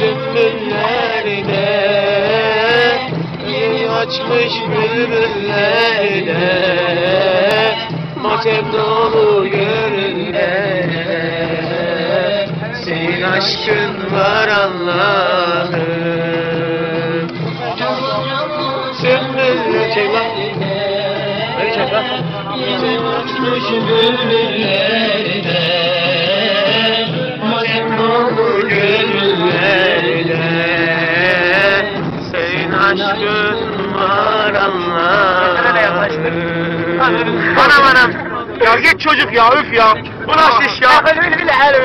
Sümbüllerine Yeni açmış bülbüllerde Matem dolu gönüllerde Senin aşkın var Allah'ım. Sümbüller Çek lan Beni çek lan Yeni açmış bülbüllerde Matem dolu gönüllerde Senin aşkın var Allah'ım Anam anam. Ya git çocuk ya üf ya. Bu nasıl iş ya?